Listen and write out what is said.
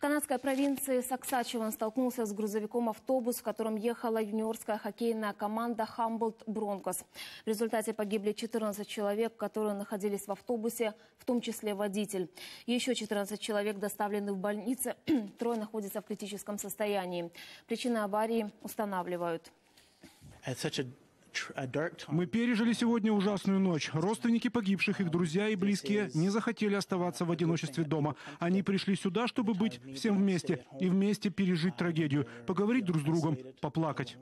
В канадской провинции Саксачеван столкнулся с грузовиком автобус, в котором ехала юниорская хоккейная команда Хамблд Бронкос. В результате погибли 14 человек, которые находились в автобусе, в том числе водитель. Еще 14 человек доставлены в больницы, трое находятся в критическом состоянии. Причины аварии устанавливают. Мы пережили сегодня ужасную ночь. Родственники погибших, их друзья и близкие не захотели оставаться в одиночестве дома. Они пришли сюда, чтобы быть всем вместе и вместе пережить трагедию, поговорить друг с другом, поплакать.